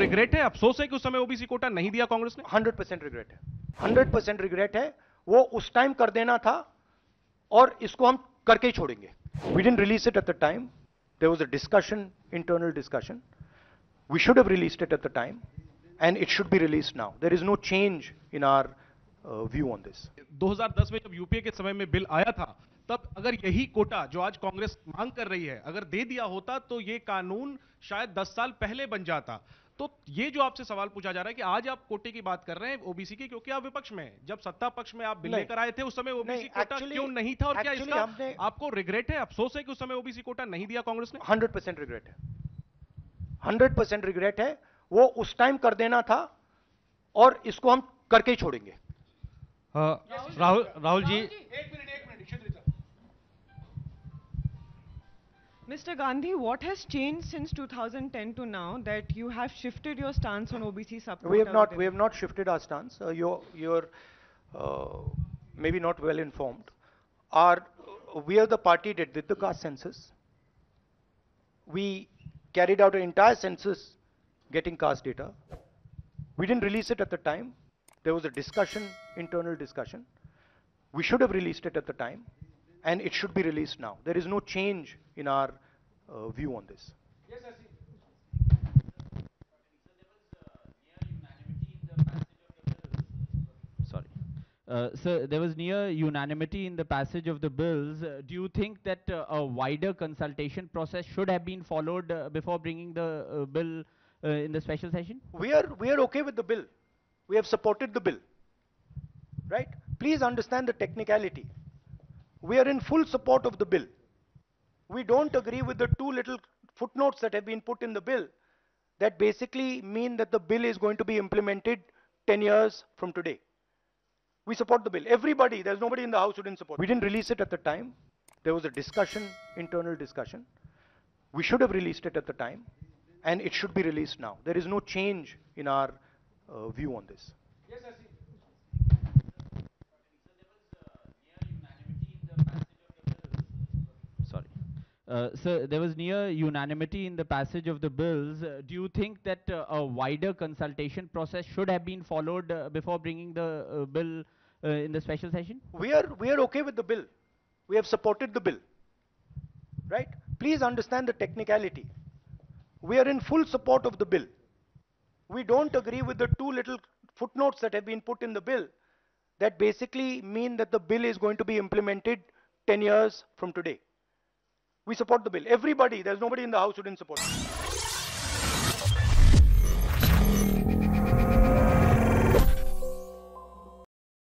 Regret है? अफसोस है कि उस समय ओबीसी कोटा नहीं दिया कांग्रेस ने? हंड्रेड परसेंट रिग्रेट है। हंड्रेड परसेंट रिग्रेट है। वो उस टाइम कर देना था और इसको हम करके ही छोड़ेंगे। We didn't release it at the time there was a discussion internal discussion we should have release it at the time and it should be release now there is no change in our view on this 2010 में जब UPA के समय में bill आया था तब अगर यही कोटा जो आज कांग्रेस मांग कर रही है अगर दे दिया होता तो ये कानून शायद 10 साल पहले बन जाता। तो ये जो आपसे सवाल पूछा जा रहा है कि आज आप कोटे की बात कर रहे हैं ओबीसी की क्योंकि आप विपक्ष में हैं। जब सत्ता पक्ष में आप बिल लेकर आए थे उस समय ओबीसी कोटा actually- क्यों नहीं था और क्या इसका हमने- आपको रिग्रेट है अफसोस है कि उस समय ओबीसी कोटा नहीं दिया कांग्रेस ने? हंड्रेड परसेंट रिग्रेट है। हंड्रेड परसेंट रिग्रेट है। वो उस टाइम कर देना था और इसको हम करके ही छोड़ेंगे। Rahul Rahul ji Mr. Gandhi, what has changed since 2010 to now that you have shifted your stance on OBC support? We have not, we have not shifted our stance. Uh, you're, you're uh, maybe not well informed. Our, we are the party that did the caste census. We carried out an entire census getting caste data. We didn't release it at the time. There was a discussion, internal discussion. We should have released it at the time, and it should be released now. There is no change in our uh, view on this. sorry. Uh, so there was near unanimity in the passage of the bills. Uh, do you think that uh, a wider consultation process should have been followed uh, before bringing the uh, bill uh, in the special session? we are we are okay with the bill we have supported the bill right please understand the technicality we are in full support of the bill we don't agree with the two little footnotes that have been put in the bill that basically mean that the bill is going to be implemented 10 years from today we support the bill everybody there's nobody in the house who didn't support we didn't release it at the time there was a discussion internal discussion we should have released it at the time and it should be released now. There is no change in our uh, view on this. Sorry. Uh, so there was near unanimity in the passage of the bills. Uh, do you think that uh, a wider consultation process should have been followed uh, before bringing the uh, bill uh, in the special session? We are we are okay with the bill. We have supported the bill. Right? Please understand the technicality. We are in full support of the bill. We don't agree with the two little footnotes that have been put in the bill that basically mean that the bill is going to be implemented 10 years from today. We support the bill. Everybody, there's nobody in the house who didn't support it.